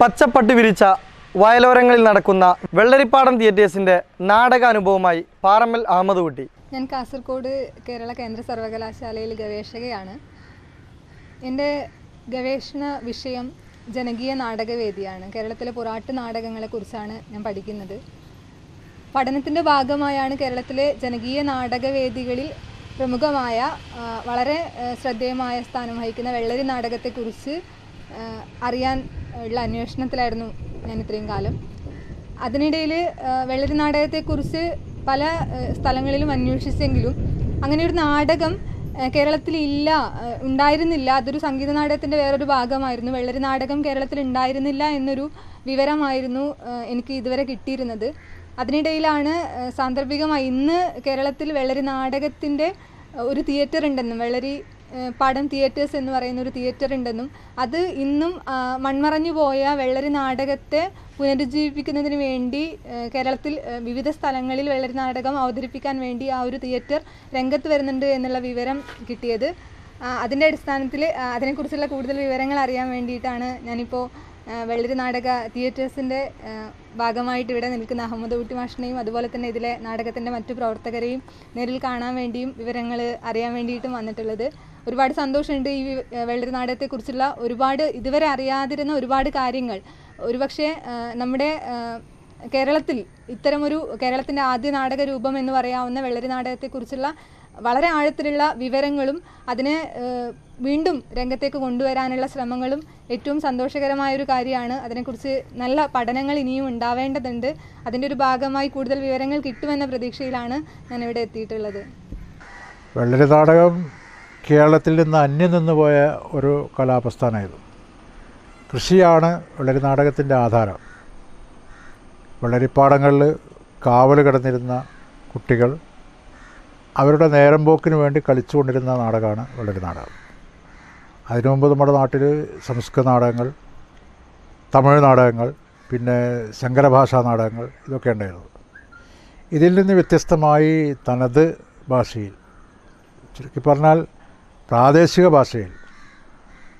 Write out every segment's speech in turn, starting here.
പച്ചപ്പട്ട് വിരിച്ച വയലോരങ്ങളിൽ നടക്കുന്ന വെള്ളരിപ്പാടം തിയേറ്റേഴ്സിന്റെ നാടകാനുഭവമായി പാറമ്മൽ അഹമ്മദ് കുട്ടി. ഞാൻ കാസർഗോഡ് കേരള കേന്ദ്ര സർവകലാശാലയിൽ ഗവേഷകയാണ്. എന്റെ ഗവേഷണ വിഷയം ജനകീയ നാടകവേദിയാണ്. കേരളത്തിലെ പുറാട്ട് നാടകങ്ങളെക്കുറിച്ചാണ് ഞാൻ പഠിക്കുന്നത്. പഠനത്തിന്റെ ഭാഗമായാണ് കേരളത്തിലെ ജനകീയ നാടകവേദികളിൽ പ്രമുഖമായ വളരെ ശ്രദ്ധേയമായ സ്ഥാനം വഹിക്കുന്ന വെള്ളരി നാടകത്തെക്കുറിച്ച് അറിയാൻ ഉള്ള അന്വേഷണത്തിലായിരുന്നു ഞാൻ ഇത്രയും കാലം. അതിനിടയിൽ വെള്ളരി നാടകത്തെക്കുറിച്ച് പല സ്ഥലങ്ങളിലും അന്വേഷിച്ചെങ്കിലും അങ്ങനെ ഒരു നാടകം കേരളത്തിൽ ഇല്ല ഉണ്ടായിരുന്നില്ല. അതൊരു സംഗീത നാടകത്തിന്റെ വേറൊരു ഭാഗമായിരുന്നു. വെള്ളരി നാടകം കേരളത്തിൽ ഉണ്ടായിരുന്നില്ല എന്നൊരു വിവരമായിരുന്നു എനിക്ക് ഇതുവരെ കിട്ടിയിരുന്നത്. അതിനിടയിലാണ് സാന്ദർഭികമായി ഇന്ന് കേരളത്തിൽ വെള്ളരി നാടകത്തിന്റെ ഒരു തിയേറ്റർ ഉണ്ടെന്നും വെള്ളരി പാടം തിയേറ്റേഴ്സ് എന്ന് പറയുന്ന ഒരു തിയേറ്റർ ഉണ്ടെന്നും അത് ഇന്നും മൺമറഞ്ഞു പോയ വെള്ളരി നാടകത്തെ പുനരുജ്ജീവിപ്പിക്കുന്നതിന് വേണ്ടി കേരളത്തിൽ വിവിധ സ്ഥലങ്ങളിൽ വെള്ളരി നാടകം അവതരിപ്പിക്കാൻ വേണ്ടി ആ ഒരു തിയേറ്റർ രംഗത്ത് വരുന്നുണ്ട് എന്നുള്ള വിവരം കിട്ടിയത്. അതിന്റെ അടിസ്ഥാനത്തിൽ അതിനെക്കുറിച്ചുള്ള കൂടുതൽ വിവരങ്ങൾ അറിയാൻ വേണ്ടിയിട്ടാണ് ഞാനിപ്പോൾ വെള്ളരി നാടക തിയേറ്റേഴ്സിന്റെ ഭാഗമായിട്ട് ഇവിടെ നിൽക്കുന്ന അഹമ്മദ് കുട്ടി മാഷിനെയും അതുപോലെ തന്നെ ഇതിലെ നാടകത്തിന്റെ മറ്റു പ്രവർത്തകരെയും നേരിൽ കാണാൻ വേണ്ടിയും വിവരങ്ങൾ അറിയാൻ വേണ്ടിയിട്ടും വന്നിട്ടുള്ളത്. ഒരുപാട് സന്തോഷമുണ്ട് ഈ വെള്ളരി നാടകത്തെക്കുറിച്ചുള്ള ഒരുപാട് ഇതുവരെ അറിയാതിരുന്ന ഒരുപാട് കാര്യങ്ങൾ. ഒരുപക്ഷെ നമ്മുടെ കേരളത്തിൽ ഇത്തരമൊരു കേരളത്തിന്റെ ആദ്യ നാടക രൂപം എന്ന് പറയാവുന്ന വെള്ളരി നാടകത്തെക്കുറിച്ചുള്ള വളരെ ആഴത്തിലുള്ള വിവരങ്ങളും അതിനെ വീണ്ടും രംഗത്തേക്ക് കൊണ്ടുവരാനുള്ള ശ്രമങ്ങളും ഏറ്റവും സന്തോഷകരമായ ഒരു കാര്യമാണ്. അതിനെക്കുറിച്ച് നല്ല പഠനങ്ങൾ ഇനിയും ഉണ്ടാവേണ്ടതുണ്ട്. അതിന്റെ ഒരു ഭാഗമായി കൂടുതൽ വിവരങ്ങൾ കിട്ടുമെന്ന പ്രതീക്ഷയിലാണ് ഞാൻ ഇവിടെ എത്തിയിട്ടുള്ളത്. വെള്ളരി നാടകം കേരളത്തിൽ നിന്ന് അന്യം നിന്ന് പോയ ഒരു കലാപ്രസ്ഥാനമായിരുന്നു. കൃഷിയാണ് വെള്ളരി നാടകത്തിന്റെ ആധാരം. വെള്ളരിപ്പാടങ്ങളിൽ കാവൽ കിടന്നിരുന്ന കുട്ടികൾ അവരുടെ നേരം പോക്കിന് വേണ്ടി കളിച്ചുകൊണ്ടിരുന്ന നാടകമാണ് വെള്ളരി നാടകം. അതിനു മുമ്പ് നമ്മുടെ നാട്ടിൽ സംസ്കൃത നാടകങ്ങൾ തമിഴ് നാടകങ്ങൾ പിന്നെ ശങ്കരഭാഷാ നാടകങ്ങൾ ഇതൊക്കെ ഉണ്ടായിരുന്നു. ഇതിൽ നിന്ന് വ്യത്യസ്തമായി തനത് ഭാഷയിൽ ചുരുക്കി പറഞ്ഞാൽ പ്രാദേശിക ഭാഷയിൽ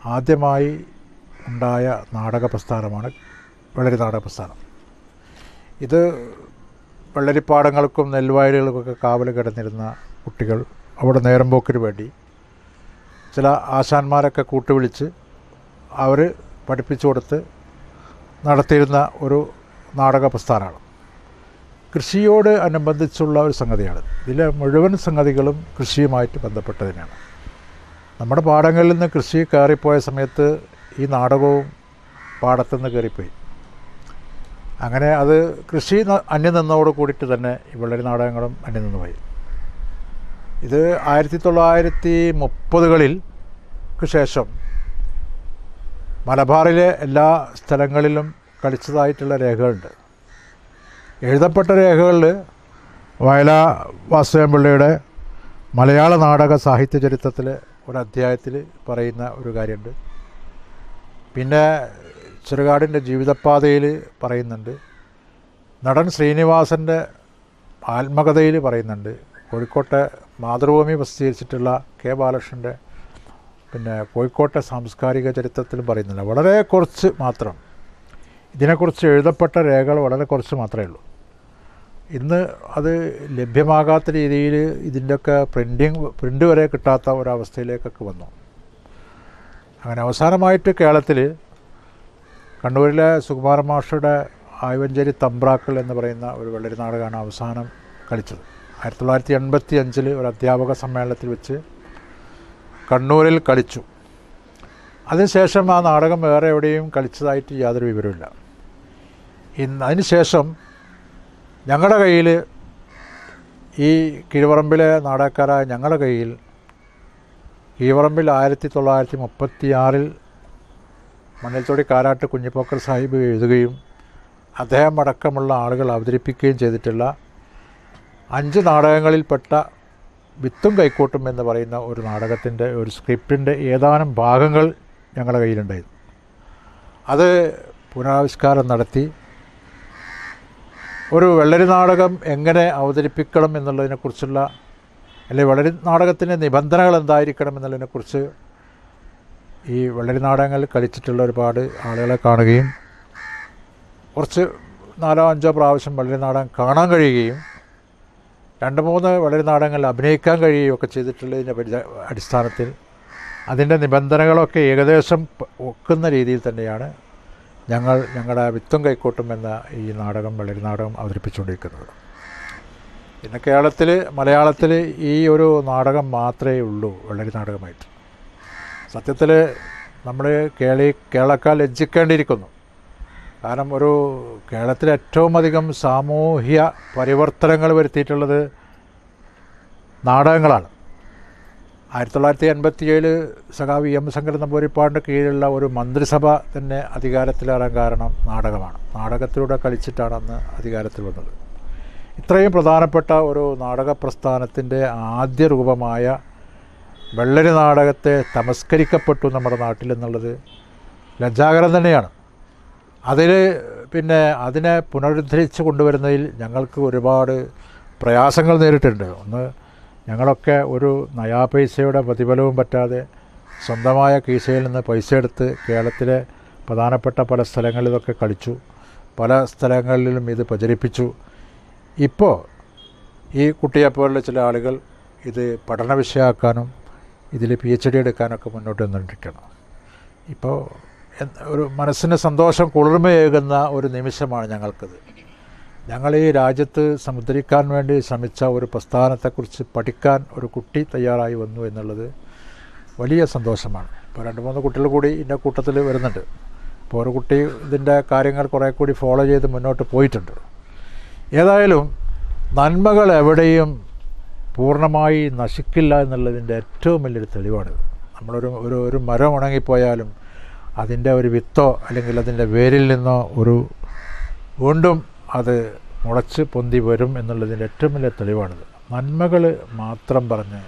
ആദ്യമായി ഉണ്ടായ നാടക പ്രസ്ഥാനമാണ് വെള്ളരി നാടക പ്രസ്ഥാനം. ഇത് വെള്ളരിപ്പാടങ്ങൾക്കും നെൽവയലുകൾക്കൊക്കെ കാവൽ കിടന്നിരുന്ന കുട്ടികൾ അവിടെ നേരം പോക്കിന് വേണ്ടി ചില ആശാന്മാരൊക്കെ കൂട്ടുവിളിച്ച് അവർ പഠിപ്പിച്ചു കൊടുത്ത് നടത്തിയിരുന്ന ഒരു നാടക പ്രസ്ഥാനമാണ്. കൃഷിയോട് അനുബന്ധിച്ചുള്ള ഒരു സംഗതിയാണ്. ഇതിലെ മുഴുവൻ സംഗതികളും കൃഷിയുമായിട്ട് ബന്ധപ്പെട്ടതിനാണ് നമ്മുടെ പാടങ്ങളിൽ നിന്ന് കൃഷി കയറിപ്പോയ സമയത്ത് ഈ നാടകവും പാടത്തുനിന്ന് കയറിപ്പോയി. അങ്ങനെ അത് കൃഷി അന്യം നിന്നതോട് കൂടിയിട്ട് തന്നെ ഈ വെള്ളരി നാടകങ്ങളും അന്യം നിന്ന് പോയി ഇത് ആയിരത്തി തൊള്ളായിരത്തി മുപ്പതുകളിൽ ശേഷം മലബാറിലെ എല്ലാ സ്ഥലങ്ങളിലും കളിച്ചതായിട്ടുള്ള രേഖകളുണ്ട്. എഴുതപ്പെട്ട രേഖകളിൽ വയല വാസുദേവൻപിള്ളയുടെ മലയാള നാടക സാഹിത്യ ചരിത്രത്തിൽ ഒരു അധ്യായത്തിൽ പറയുന്ന ഒരു കാര്യമുണ്ട്. പിന്നെ ചെറുകാടിന്റെ ജീവിതപാതയിൽ പറയുന്നുണ്ട്. നടൻ ശ്രീനിവാസന്റെ ആത്മകഥയിൽ പറയുന്നുണ്ട്. കോഴിക്കോട്ടെ മാതൃഭൂമി പ്രസിദ്ധീകരിച്ചിട്ടുള്ള കെ ബാലകൃഷ്ണന്റെ പിന്നെ കോഴിക്കോട്ടെ സാംസ്കാരിക ചരിത്രത്തിലും പറയുന്നുണ്ട്. വളരെ കുറച്ച് മാത്രം. ഇതിനെക്കുറിച്ച് എഴുതപ്പെട്ട രേഖകൾ വളരെ കുറച്ച് മാത്രമേ ഉള്ളൂ. ഇന്ന് അത് ലഭ്യമാകാത്ത രീതിയിൽ ഇതിന്റെയൊക്കെ പ്രിന്റിങ് പ്രിന്റ് വരെ കിട്ടാത്ത ഒരവസ്ഥയിലേക്കൊക്കെ വന്നു. അങ്ങനെ അവസാനമായിട്ട് കേരളത്തിൽ കണ്ണൂരിലെ സുകുമാര മാഷയുടെ ആയവഞ്ചേരി തമ്പ്രാക്കൾ എന്ന് പറയുന്ന ഒരു വെള്ളരി നാടകമാണ് അവസാനം കളിച്ചത്. ആയിരത്തി തൊള്ളായിരത്തി എൺപത്തി അഞ്ചിൽ ഒരു അധ്യാപക സമ്മേളനത്തിൽ വെച്ച് കണ്ണൂരിൽ കളിച്ചു. അതിനുശേഷം ആ നാടകം വേറെ എവിടെയും കളിച്ചതായിട്ട് യാതൊരു വിവരമില്ല ഇന്ന് അതിനുശേഷം ഞങ്ങളുടെ കയ്യിൽ ഈ കിഴിവറമ്പിലെ നാടകക്കാരായ ഞങ്ങളുടെ കയ്യിൽ കീഴ്പറമ്പിൽ ആയിരത്തി തൊള്ളായിരത്തി മുപ്പത്തി ആറിൽ മണ്ണിൽത്തോടി കാരാട്ട് കുഞ്ഞിപ്പോക്കർ സാഹിബ് എഴുതുകയും അദ്ദേഹം അടക്കമുള്ള ആളുകൾ അവതരിപ്പിക്കുകയും ചെയ്തിട്ടുള്ള അഞ്ച് നാടകങ്ങളിൽപ്പെട്ട വിത്തും കൈക്കോട്ടും എന്ന് പറയുന്ന ഒരു നാടകത്തിന്റെ ഒരു സ്ക്രിപ്റ്റിന്റെ ഏതാനും ഭാഗങ്ങൾ ഞങ്ങളുടെ കയ്യിലുണ്ടായിരുന്നു. അത് പുനരാവിഷ്കാരം നടത്തി. ഒരു വെള്ളരി നാടകം എങ്ങനെ അവതരിപ്പിക്കണം എന്നുള്ളതിനെക്കുറിച്ചുള്ള അല്ലെങ്കിൽ വെള്ളരി നാടകത്തിന്റെ നിബന്ധനകൾ എന്തായിരിക്കണം എന്നുള്ളതിനെക്കുറിച്ച് ഈ വെള്ളരി നാടകങ്ങളിൽ കളിച്ചിട്ടുള്ള ഒരുപാട് ആളുകളെ കാണുകയും കുറച്ച് നാലോ അഞ്ചോ പ്രാവശ്യം വളരെ നാടകം കാണാൻ കഴിയുകയും രണ്ട് മൂന്ന് വളരെ നാടകങ്ങളിൽ അഭിനയിക്കാൻ കഴിയുകയും ഒക്കെ ചെയ്തിട്ടുള്ളതിന്റെ പരി- അടിസ്ഥാനത്തിൽ അതിന്റെ നിബന്ധനകളൊക്കെ ഏകദേശം ഒക്കുന്ന രീതിയിൽ തന്നെയാണ് ഞങ്ങൾ ഞങ്ങളുടെ വിത്തും കൈക്കോട്ടും എന്ന ഈ നാടകം വളരെ നാടകം അവതരിപ്പിച്ചുകൊണ്ടിരിക്കുന്നത്. പിന്നെ കേരളത്തിൽ മലയാളത്തിൽ ഈ ഒരു നാടകം മാത്രമേ ഉള്ളൂ വെള്ളരി നാടകമായിട്ട് സത്യത്തിൽ നമ്മൾ കേളി കേളക്കാൽ ലജ്ജിക്കേണ്ടിയിരിക്കുന്നു. കാരണം ഒരു കേരളത്തിൽ ഏറ്റവും അധികം സാമൂഹ്യ പരിവർത്തനങ്ങൾ വരുത്തിയിട്ടുള്ളത് നാടകങ്ങളാണ്. ആയിരത്തി തൊള്ളായിരത്തി എൺപത്തി ഏഴ് സഖാവ് എം ശങ്കരൻ നമ്പൂരിപ്പാടിന്റെ കീഴിലുള്ള ഒരു മന്ത്രിസഭ തന്നെ അധികാരത്തിലേറാൻ കാരണം നാടകമാണ്. നാടകത്തിലൂടെ കളിച്ചിട്ടാണ് അന്ന് അധികാരത്തിൽ വന്നത്. ഇത്രയും പ്രധാനപ്പെട്ട ഒരു നാടക പ്രസ്ഥാനത്തിന്റെ ആദ്യ രൂപമായ വെള്ളരി നാടകത്തെ തമസ്കരിക്കപ്പെട്ടു നമ്മുടെ നാട്ടിൽ എന്നുള്ളത് ലജ്ജാകരം തന്നെയാണ്. അതിൽ പിന്നെ അതിനെ പുനരുദ്ധരിച്ച് കൊണ്ടുവരുന്നതിൽ ഞങ്ങൾക്ക് ഒരുപാട് പ്രയാസങ്ങൾ നേരിട്ടുണ്ട് ഒന്ന് ഞങ്ങളൊക്കെ ഒരു നയാ പൈസയുടെ പ്രതിഫലവും പറ്റാതെ സ്വന്തമായ കീശയിൽ നിന്ന് പൈസ എടുത്ത് കേരളത്തിലെ പ്രധാനപ്പെട്ട പല സ്ഥലങ്ങളിലൊക്കെ കളിച്ചു. പല സ്ഥലങ്ങളിലും ഇത് പ്രചരിപ്പിച്ചു. ഇപ്പോൾ ഈ കുട്ടിയെപ്പോലുള്ള ചില ആളുകൾ ഇത് പഠന വിഷയമാക്കാനും ഇതിൽ പി എച്ച് ഡി എടുക്കാനൊക്കെ മുന്നോട്ട് വന്നുകൊണ്ടിരിക്കണം ഇപ്പോൾ ഒരു മനസ്സിന് സന്തോഷം കുളിർമയേകുന്ന ഒരു നിമിഷമാണ് ഞങ്ങൾക്കത്. ഞങ്ങൾ ഈ രാജ്യത്ത് സമുദ്രിക്കാൻ വേണ്ടി ശ്രമിച്ച ഒരു പ്രസ്ഥാനത്തെക്കുറിച്ച് പഠിക്കാൻ ഒരു കുട്ടി തയ്യാറായി വന്നു എന്നുള്ളത് വലിയ സന്തോഷമാണ്. ഇപ്പോൾ രണ്ട് മൂന്ന് കുട്ടികൾ കൂടി ഇതിന്റെ കൂട്ടത്തിൽ വരുന്നുണ്ട്. ഇപ്പോൾ ഒരു കുട്ടി ഇതിന്റെ കാര്യങ്ങൾ കുറേ കൂടി ഫോളോ ചെയ്ത് മുന്നോട്ട് പോയിട്ടുണ്ട്. ഏതായാലും നന്മകൾ എവിടെയും പൂർണമായി നശിക്കില്ല എന്നുള്ളതിന്റെ ഏറ്റവും വലിയൊരു തെളിവാണിത്. നമ്മളൊരു ഒരു ഒരു മരം ഉണങ്ങിപ്പോയാലും അതിന്റെ ഒരു വിത്തോ അല്ലെങ്കിൽ അതിന്റെ വേരിൽ നിന്നോ ഒരു വീണ്ടും അത് മുളച്ച് പൊന്തി വരും എന്നുള്ളതിന്റെ ഏറ്റവും വലിയ തെളിവാണിത്. നന്മകൾ മാത്രം പറഞ്ഞ്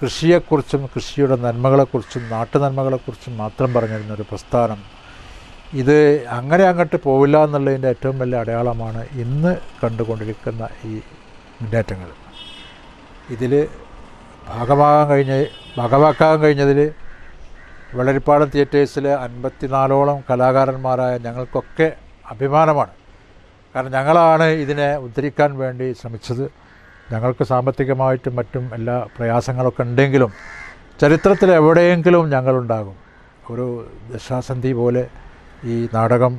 കൃഷിയെക്കുറിച്ചും കൃഷിയുടെ നന്മകളെക്കുറിച്ചും നാട്ടു നന്മകളെക്കുറിച്ചും മാത്രം പറഞ്ഞിരുന്നൊരു പ്രസ്ഥാനം ഇത് അങ്ങനെ അങ്ങോട്ട് പോവില്ല എന്നുള്ളതിന്റെ ഏറ്റവും വലിയ അടയാളമാണ് ഇന്ന് കണ്ടുകൊണ്ടിരിക്കുന്ന ഈ മുന്നേറ്റങ്ങൾ. ഇതിൽ ഭാഗമാകാൻ കഴിഞ്ഞ ഭാഗമാക്കാൻ കഴിഞ്ഞതിൽ വെള്ളരിപ്പാടം തിയേറ്റേഴ്സിലെ അൻപത്തിനാലോളം കലാകാരന്മാരായ ഞങ്ങൾക്കൊക്കെ അഭിമാനമാണ്. കാരണം ഞങ്ങളാണ് ഇതിനെ ഉദ്ധരിക്കാൻ വേണ്ടി ശ്രമിച്ചത്. ഞങ്ങൾക്ക് സാമ്പത്തികമായിട്ടും മറ്റും എല്ലാ പ്രയാസങ്ങളൊക്കെ ഉണ്ടെങ്കിലും ചരിത്രത്തിൽ എവിടെയെങ്കിലും ഞങ്ങളുണ്ടാകും. ഒരു ദശാസന്ധി പോലെ ഈ നാടകം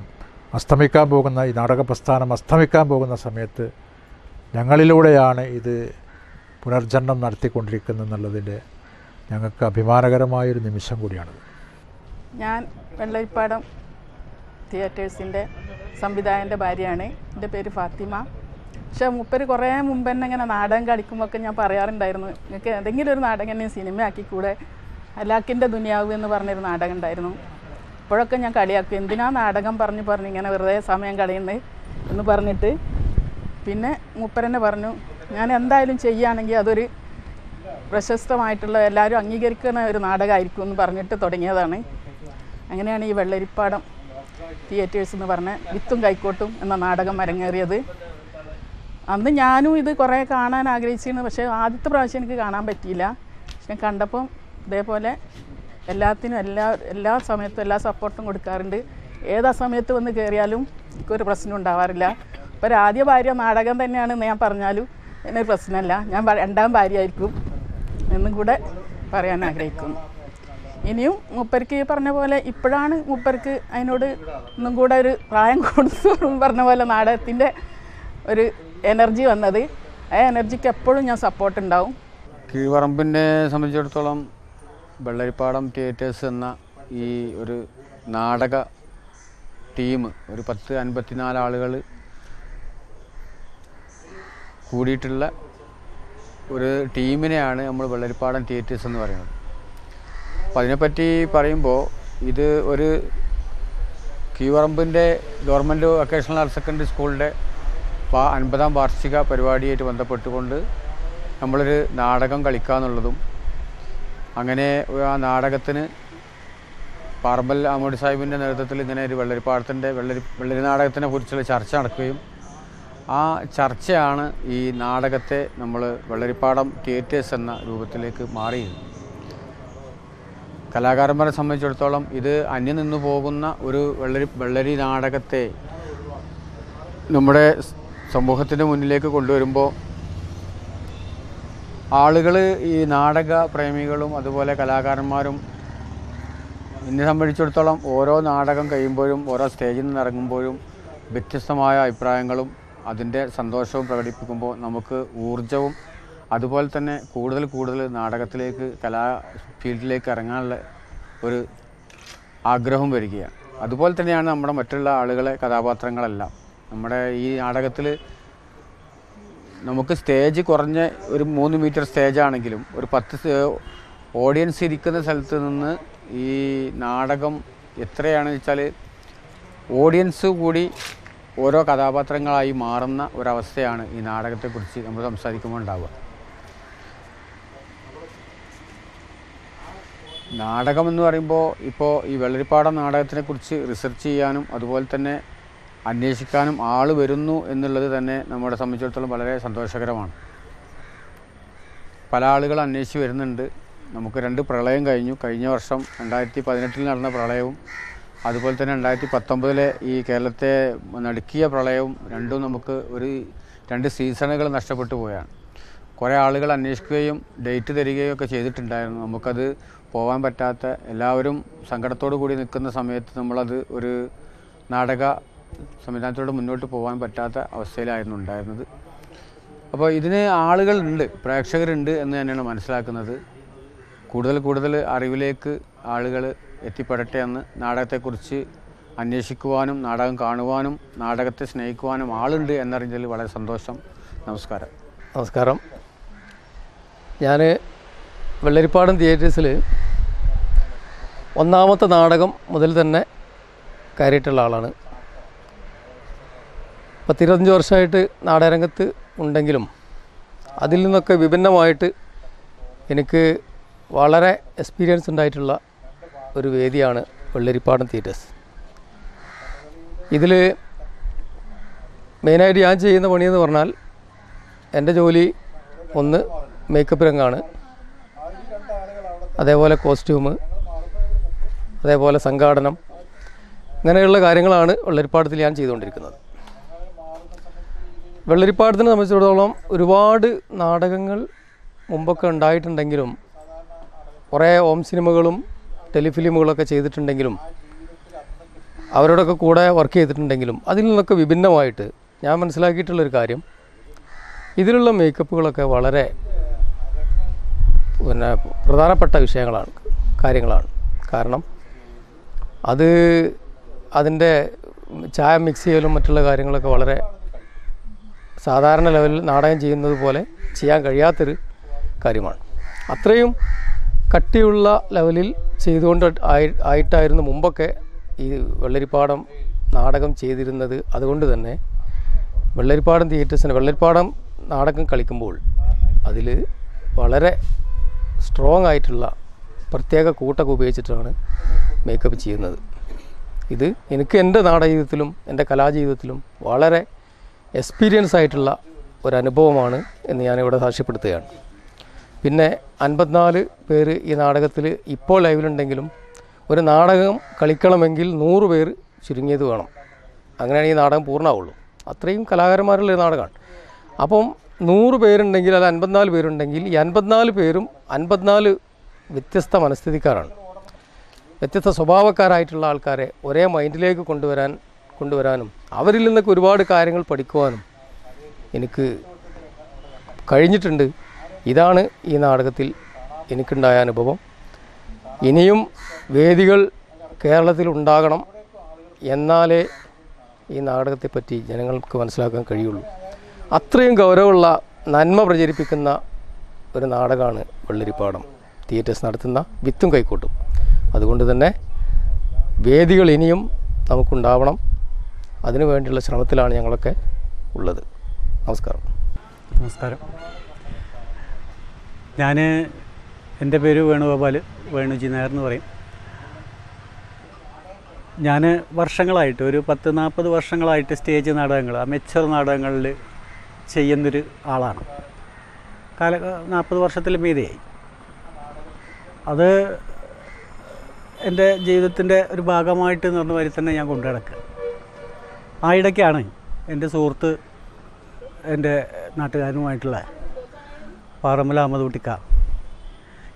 അസ്തമിക്കാൻ പോകുന്ന ഈ നാടക പ്രസ്ഥാനം അസ്തമിക്കാൻ പോകുന്ന സമയത്ത് ഞങ്ങളിലൂടെയാണ് ഇത് പുനർജന്മം നടത്തിക്കൊണ്ടിരിക്കുന്നതെന്നുള്ളതിന്റെ ഞങ്ങൾക്ക് അഭിമാനകരമായൊരു നിമിഷം കൂടിയാണത്. ഞാൻ വെള്ളരിപ്പാടം തിയേറ്റേഴ്സിന്റെ സംവിധായകന്റെ ഭാര്യയാണ്. എന്റെ പേര് ഫാത്തിമ. പക്ഷേ മുപ്പര് കുറേ മുമ്പ് തന്നെ ഇങ്ങനെ നാടകം കളിക്കുമ്പോഴൊക്കെ ഞാൻ പറയാറുണ്ടായിരുന്നു നിങ്ങൾക്ക് ഏതെങ്കിലും ഒരു നാടകം എന്നെ സിനിമ ആക്കിക്കൂടെ അലാക്കിന്റെ ദുനിയാവ് എന്ന് പറഞ്ഞൊരു നാടകം ഉണ്ടായിരുന്നു. അപ്പോഴൊക്കെ ഞാൻ കളിയാക്കും. എന്തിനാ നാടകം പറഞ്ഞു പറഞ്ഞു ഇങ്ങനെ വെറുതെ സമയം കളയുന്നത് എന്ന് പറഞ്ഞിട്ട് പിന്നെ മുപ്പരനെ പറഞ്ഞു ഞാൻ എന്തായാലും ചെയ്യുകയാണെങ്കിൽ അതൊരു പ്രശസ്തമായിട്ടുള്ള എല്ലാവരും അംഗീകരിക്കുന്ന ഒരു നാടകമായിരിക്കും എന്ന് പറഞ്ഞിട്ട് തുടങ്ങിയതാണ്. അങ്ങനെയാണ് ഈ വെള്ളരിപ്പാടം തിയേറ്റേഴ്സ് എന്ന് പറഞ്ഞ വിത്തും കൈക്കോട്ടും എന്ന നാടകം അരങ്ങേറിയത്. അന്ന് ഞാനും ഇത് കുറേ കാണാൻ ആഗ്രഹിച്ചിരുന്നു പക്ഷേ ആദ്യത്തെ പ്രാവശ്യം എനിക്ക് കാണാൻ പറ്റിയില്ല. പക്ഷെ കണ്ടപ്പം ഇതേപോലെ എല്ലാത്തിനും എല്ലാ എല്ലാ സമയത്തും എല്ലാ സപ്പോർട്ടും കൊടുക്കാറുണ്ട്. ഏതാ സമയത്ത് വന്ന് കയറിയാലും എനിക്കൊരു പ്രശ്നം ഉണ്ടാവാറില്ല. ഇപ്പോൾ ആദ്യ ഭാര്യ നാടകം തന്നെയാണെന്ന് ഞാൻ പറഞ്ഞാലും എന്നൊരു പ്രശ്നമല്ല ഞാൻ രണ്ടാം ഭാര്യ ആയിരിക്കും എന്നും കൂടെ പറയാൻ ആഗ്രഹിക്കുന്നു ഇനിയും മുപ്പർക്ക് പറഞ്ഞ പോലെ ഇപ്പോഴാണ് മുപ്പർക്ക് അതിനോട് ഒന്നും കൂടെ ഒരു പ്രായം കൊടുത്തു പറഞ്ഞ പോലെ നാടകത്തിന്റെ ഒരു എനർജി വന്നത്. ആ എനർജിക്ക് എപ്പോഴും ഞാൻ സപ്പോർട്ട് ഉണ്ടാവും. കീഴ്വറമ്പിനെ സംബന്ധിച്ചിടത്തോളം വെള്ളരിപ്പാടം തിയേറ്റേഴ്സ് എന്ന ഈ ഒരു നാടക ടീം ഒരു പത്ത് അൻപത്തിനാല് ആളുകൾ കൂടിയിട്ടുള്ള ഒരു ടീമിനെയാണ് നമ്മൾ വെള്ളരിപ്പാടം തിയേറ്റേഴ്സ് എന്ന് പറയുന്നത്. അപ്പം അതിനെപ്പറ്റി പറയുമ്പോൾ ഇത് ഒരു കീവറമ്പിന്റെ ഗവൺമെന്റ് വൊക്കേഷണൽ ഹയർ സെക്കൻഡറി സ്കൂളിന്റെ അൻപതാം വാർഷിക പരിപാടിയായിട്ട് ബന്ധപ്പെട്ടുകൊണ്ട് നമ്മളൊരു നാടകം കളിക്കാന്നുള്ളതും അങ്ങനെ ആ നാടകത്തിന് പാർബൽ അമോഡ് സാഹിബിന്റെ നേതൃത്വത്തിൽ ഇങ്ങനെ ഒരു വെള്ളരിപ്പാടത്തിന്റെ വെള്ളരി വെള്ളരി നാടകത്തിനെ കുറിച്ചുള്ള ചർച്ച നടക്കുകയും ആ ചർച്ചയാണ് ഈ നാടകത്തെ നമ്മൾ വെള്ളരിപ്പാടം തിയേറ്റേഴ്സ് എന്ന രൂപത്തിലേക്ക് മാറിയത്. കലാകാരന്മാരെ സംബന്ധിച്ചിടത്തോളം ഇത് അന്യം നിന്നു പോകുന്ന ഒരു വെള്ളരി വെള്ളരി നാടകത്തെ നമ്മുടെ സമൂഹത്തിന്റെ മുന്നിലേക്ക് കൊണ്ടുവരുമ്പോൾ ആളുകൾ ഈ നാടക പ്രേമികളും അതുപോലെ കലാകാരന്മാരും എന്നെ സംബന്ധിച്ചിടത്തോളം ഓരോ നാടകം കഴിയുമ്പോഴും ഓരോ സ്റ്റേജിൽ നിന്ന് ഇറങ്ങുമ്പോഴും വ്യത്യസ്തമായ അഭിപ്രായങ്ങളും അതിന്റെ സന്തോഷവും പ്രകടിപ്പിക്കുമ്പോൾ നമുക്ക് ഊർജവും അതുപോലെ തന്നെ കൂടുതൽ കൂടുതൽ നാടകത്തിലേക്ക് കലാ ഫീൽഡിലേക്ക് ഇറങ്ങാനുള്ള ഒരു ആഗ്രഹം വരികയാണ്. അതുപോലെ തന്നെയാണ് നമ്മുടെ മറ്റുള്ള ആളുകളെ കഥാപാത്രങ്ങളെല്ലാം. നമ്മുടെ ഈ നാടകത്തിൽ നമുക്ക് സ്റ്റേജ് കുറഞ്ഞ ഒരു മൂന്ന് മീറ്റർ സ്റ്റേജ് ആണെങ്കിലും ഒരു പത്ത് ഓഡിയൻസ് ഇരിക്കുന്ന സ്ഥലത്ത് നിന്ന് ഈ നാടകം എത്രയാണെന്ന് വെച്ചാൽ ഓഡിയൻസ് കൂടി ഓരോ കഥാപാത്രങ്ങളായി മാറുന്ന ഒരവസ്ഥയാണ് ഈ നാടകത്തെക്കുറിച്ച് നമ്മൾ സംസാരിക്കുമ്പോൾ ഉണ്ടാവുക. നാടകം എന്ന് പറയുമ്പോൾ ഇപ്പോൾ ഈ വെള്ളരിപ്പാടം നാടകത്തിനെക്കുറിച്ച് റിസർച്ച് ചെയ്യാനും അതുപോലെ തന്നെ അന്വേഷിക്കാനും ആൾ വരുന്നു എന്നുള്ളത് തന്നെ നമ്മുടെ സംബന്ധിച്ചിടത്തോളം വളരെ സന്തോഷകരമാണ്. പല ആളുകൾ അന്വേഷിച്ച് വരുന്നുണ്ട്. നമുക്ക് രണ്ട് പ്രളയം കഴിഞ്ഞു. കഴിഞ്ഞ വർഷം രണ്ടായിരത്തി പതിനെട്ടിൽ നടന്ന പ്രളയവും അതുപോലെ തന്നെ രണ്ടായിരത്തി പത്തൊമ്പതിലെ ഈ കേരളത്തെ നടുക്കിയ പ്രളയവും രണ്ടും നമുക്ക് ഒരു രണ്ട് സീസണുകൾ നഷ്ടപ്പെട്ടു പോയാണ്. കുറേ ആളുകൾ അന്വേഷിക്കുകയും ഡേറ്റ് തരികയും ഒക്കെ ചെയ്തിട്ടുണ്ടായിരുന്നു. നമുക്കത് പോകാൻ പറ്റാത്ത എല്ലാവരും സങ്കടത്തോടു കൂടി നിൽക്കുന്ന സമയത്ത് നമ്മളത് ഒരു നാടക സംവിധാനത്തോട് മുന്നോട്ട് പോകാൻ പറ്റാത്ത അവസ്ഥയിലായിരുന്നു ഉണ്ടായിരുന്നത്. അപ്പോൾ ഇതിന് ആളുകളുണ്ട് പ്രേക്ഷകരുണ്ട് എന്ന് തന്നെയാണ് മനസ്സിലാക്കുന്നത്. കൂടുതൽ കൂടുതൽ അറിവിലേക്ക് ആളുകൾ എത്തിപ്പെടട്ടെ എന്ന് നാടകത്തെക്കുറിച്ച് അന്വേഷിക്കുവാനും നാടകം കാണുവാനും നാടകത്തെ സ്നേഹിക്കുവാനും ആളുണ്ട് എന്നറിഞ്ഞതിൽ വളരെ സന്തോഷം. നമസ്കാരം. നമസ്കാരം. ഞാൻ വെള്ളരിപ്പാടം തിയേറ്റേഴ്സിൽ ഒന്നാമത്തെ നാടകം മുതൽ തന്നെ കയറിയിട്ടുള്ള ആളാണ്. പത്തിരുപത്തഞ്ച് വർഷമായിട്ട് നാടകരംഗത്ത് ഉണ്ടെങ്കിലും അതിൽ നിന്നൊക്കെ വിഭിന്നമായിട്ട് എനിക്ക് വളരെ എക്സ്പീരിയൻസ് ഉണ്ടായിട്ടുള്ള ഒരു വേദിയാണ് വെള്ളരിപ്പാടം തിയേറ്റേഴ്സ് ഇതിൽ മെയിനായിട്ട് ഞാൻ ചെയ്യുന്ന പണിയെന്ന് പറഞ്ഞാൽ എന്റെ ജോലി ഒന്ന് മേക്കപ്പ് രംഗമാണ് അതേപോലെ കോസ്റ്റ്യൂം അതേപോലെ സംഘാടനം ഇങ്ങനെയുള്ള കാര്യങ്ങളാണ് വെള്ളരിപ്പാടത്തിൽ ഞാൻ ചെയ്തുകൊണ്ടിരിക്കുന്നത്. വെള്ളരിപ്പാടത്തിനെ സംബന്ധിച്ചിടത്തോളം ഒരുപാട് നാടകങ്ങൾ മുമ്പൊക്കെ ഉണ്ടായിട്ടുണ്ടെങ്കിലും കുറേ ഹോം സിനിമകളും ടെലിഫിലിമുകളൊക്കെ ചെയ്തിട്ടുണ്ടെങ്കിലും അവരോടൊക്കെ കൂടെ വർക്ക് ചെയ്തിട്ടുണ്ടെങ്കിലും അതിൽ നിന്നൊക്കെ വിഭിന്നമായിട്ട് ഞാൻ മനസ്സിലാക്കിയിട്ടുള്ളൊരു കാര്യം ഇതിലുള്ള മേക്കപ്പുകളൊക്കെ വളരെ പിന്നെ പ്രധാനപ്പെട്ട വിഷയങ്ങളാണ് കാര്യങ്ങളാണ്. കാരണം അത് അതിന്റെ ചായ മിക്സ് ചെയ്യലും മറ്റുള്ള കാര്യങ്ങളൊക്കെ വളരെ സാധാരണ ലെവലിൽ നാടകം ചെയ്യുന്നത് പോലെ ചെയ്യാൻ കഴിയാത്തൊരു കാര്യമാണ്. അത്രയും കട്ടിയുള്ള ലെവലിൽ ചെയ്തുകൊണ്ട് ആയി ആയിട്ടായിരുന്നു മുമ്പൊക്കെ ഈ വെള്ളരിപ്പാടം നാടകം ചെയ്തിരുന്നത്. അതുകൊണ്ട് തന്നെ വെള്ളരിപ്പാടം തിയേറ്റേഴ്സിന് വെള്ളരിപ്പാടം നാടകം കളിക്കുമ്പോൾ അതിൽ വളരെ സ്ട്രോങ് ആയിട്ടുള്ള പ്രത്യേക കൂട്ടൊക്കെ ഉപയോഗിച്ചിട്ടാണ് മേക്കപ്പ് ചെയ്യുന്നത്. ഇത് എനിക്ക് എന്റെ നാടക ജീവിതത്തിലും എന്റെ കലാജീവിതത്തിലും വളരെ എക്സ്പീരിയൻസ് ആയിട്ടുള്ള ഒരനുഭവമാണ് എന്ന് ഞാനിവിടെ സാക്ഷ്യപ്പെടുത്തുകയാണ്. പിന്നെ അൻപത്തിനാല് പേര് ഈ നാടകത്തിൽ ഇപ്പോൾ ലൈവിലുണ്ടെങ്കിലും ഒരു നാടകം കളിക്കണമെങ്കിൽ നൂറ് പേര് ചുരുങ്ങിയത് വേണം. അങ്ങനെയാണ് ഈ നാടകം പൂർണമാവുള്ളൂ. അത്രയും കലാകാരന്മാരുള്ള ഒരു നാടകമാണ്. അപ്പം നൂറ് പേരുണ്ടെങ്കിൽ അല്ല അൻപത്തിനാല് പേരുണ്ടെങ്കിൽ ഈ അൻപത്തിനാല് പേരും അൻപത്തിനാല് വ്യത്യസ്ത മനസ്ഥിതിക്കാരാണ്. വ്യത്യസ്ത സ്വഭാവക്കാരായിട്ടുള്ള ആൾക്കാരെ ഒരേ മൈൻഡിലേക്ക് കൊണ്ടുവരാൻ കൊണ്ടുവരാനും അവരിൽ നിന്നൊക്കെ ഒരുപാട് കാര്യങ്ങൾ പഠിക്കുവാനും എനിക്ക് കഴിഞ്ഞിട്ടുണ്ട്. ഇതാണ് ഈ നാടകത്തിൽ എനിക്കുണ്ടായ അനുഭവം. ഇനിയും വേദികൾ കേരളത്തിൽ ഉണ്ടാകണം എന്നാലേ ഈ നാടകത്തെപ്പറ്റി ജനങ്ങൾക്ക് മനസ്സിലാക്കാൻ കഴിയുള്ളൂ. അത്രയും ഗൗരവമുള്ള നന്മ പ്രചരിപ്പിക്കുന്ന ഒരു നാടകമാണ് വെള്ളരിപ്പാടം. തിയേറ്റേഴ്സ് നടത്തുന്ന വിത്തും കൈക്കോട്ടും. അതുകൊണ്ട് തന്നെ വേദികൾ ഇനിയും നമുക്കുണ്ടാവണം. അതിനു വേണ്ടിയുള്ള ശ്രമത്തിലാണ് ഞങ്ങളൊക്കെ ഉള്ളത്. നമസ്കാരം. നമസ്കാരം. ഞാൻ എന്റെ പേര് വേണുഗോപാൽ വേണുജി നായർ എന്ന് പറയും. ഞാൻ വർഷങ്ങളായിട്ട് ഒരു പത്ത് നാൽപ്പത് വർഷങ്ങളായിട്ട് സ്റ്റേജ് നാടകങ്ങൾ അമേച്ചർ നാടകങ്ങളിൽ ചെയ്യുന്നൊരു ആളാണ്. കാല നാൽപ്പത് വർഷത്തിൽ മീതെയായി. അത് എന്റെ ജീവിതത്തിന്റെ ഒരു ഭാഗമായിട്ട് എന്ന് പറഞ്ഞ വരി തന്നെ ഞാൻ കൊണ്ടു നടക്കുക. ആ ഇടയ്ക്കാണ് എന്റെ സുഹൃത്ത് എന്റെ നാട്ടുകാരനുമായിട്ടുള്ള പാറമ്മല അഹമ്മദ് കുട്ടിക്ക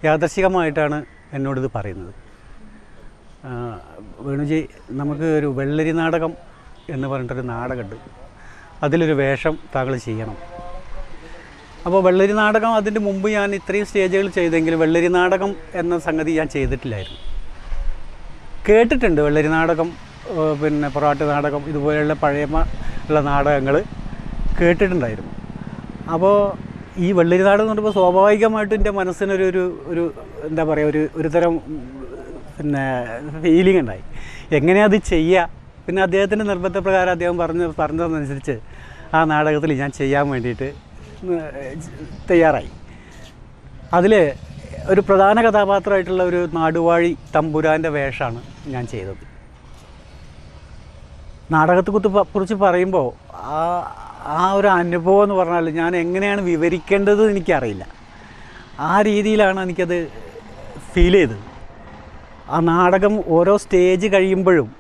യാദർശികമായിട്ടാണ് എന്നോടിത് പറയുന്നത്. വേണുജി നമുക്ക് ഒരു വെള്ളരി നാടകം എന്ന് പറഞ്ഞിട്ടൊരു നാടകമുണ്ട്. അതിലൊരു വേഷം താങ്കൾ ചെയ്യണം. അപ്പോൾ വെള്ളരി നാടകം അതിന്റെ മുമ്പ് ഞാൻ ഇത്രയും സ്റ്റേജുകൾ ചെയ്തെങ്കിൽ വെള്ളരി നാടകം എന്ന സംഗതി ഞാൻ ചെയ്തിട്ടില്ലായിരുന്നു. കേട്ടിട്ടുണ്ട് വെള്ളരി നാടകം പിന്നെ പൊറാട്ട് നാടകം ഇതുപോലെയുള്ള പഴയ ഉള്ള നാടകങ്ങൾ കേട്ടിട്ടുണ്ടായിരുന്നു. അപ്പോൾ ഈ വെള്ളരി നാടകം എന്ന് പറയുമ്പോൾ സ്വാഭാവികമായിട്ടും എന്റെ മനസ്സിനൊരു ഒരു ഒരു എന്താ പറയുക ഒരു ഒരു തരം പിന്നെ ഫീലിംഗ് ഉണ്ടായി. എങ്ങനെയാ അത് ചെയ്യുക പിന്നെ അദ്ദേഹത്തിന്റെ നിർബന്ധപ്രകാരം അദ്ദേഹം പറഞ്ഞ പറഞ്ഞതനുസരിച്ച് ആ നാടകത്തിൽ ഞാൻ ചെയ്യാൻ വേണ്ടിയിട്ട് തയ്യാറായി. അതിൽ ഒരു പ്രധാന കഥാപാത്രമായിട്ടുള്ള ഒരു നാടുവാഴി തമ്പുരാന്റെ വേഷമാണ് ഞാൻ ചെയ്തത്. നാടകത്തെ കുത്ത് പ- കുറിച്ച് പറയുമ്പോൾ ആ ആ ഒരു അനുഭവം എന്ന് പറഞ്ഞാൽ ഞാൻ എങ്ങനെയാണ് വിവരിക്കേണ്ടത് എനിക്കറിയില്ല. ആ രീതിയിലാണ് എനിക്കത് ഫീൽ ചെയ്തത്. ആ നാടകം ഓരോ സ്റ്റേജ് കഴിയുമ്പോഴും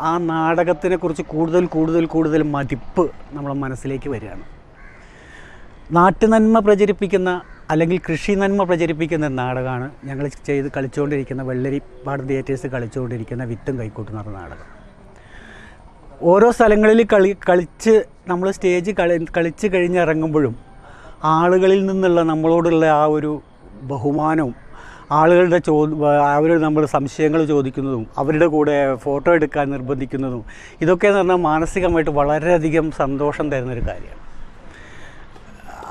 ആ നാടകത്തിനെ കുറിച്ച് കൂടുതൽ കൂടുതൽ കൂടുതൽ മതിപ്പ് നമ്മളെ മനസ്സിലേക്ക് വരികയാണ്. നാട്ടുനന്മ പ്രചരിപ്പിക്കുന്ന അല്ലെങ്കിൽ കൃഷി നന്മ പ്രചരിപ്പിക്കുന്ന നാടകമാണ് ഞങ്ങൾ ചെയ്ത് കളിച്ചുകൊണ്ടിരിക്കുന്ന വെള്ളരി പാടം തിയേറ്റേഴ്സ് കളിച്ചുകൊണ്ടിരിക്കുന്ന വിത്തും കൈക്കോട്ടുന്ന നാടകം. ഓരോ സ്ഥലങ്ങളിൽ കളി കളിച്ച് നമ്മൾ സ്റ്റേജ് കളി കളിച്ച് കഴിഞ്ഞിറങ്ങുമ്പോഴും ആളുകളിൽ നിന്നുള്ള നമ്മളോടുള്ള ആ ഒരു ബഹുമാനവും ആളുകളുടെ ചോ അവർ നമ്മൾ സംശയങ്ങൾ ചോദിക്കുന്നതും അവരുടെ കൂടെ ഫോട്ടോ എടുക്കാൻ നിർബന്ധിക്കുന്നതും ഇതൊക്കെ എന്ന് പറഞ്ഞാൽ മാനസികമായിട്ട് വളരെയധികം സന്തോഷം തരുന്നൊരു കാര്യമാണ്.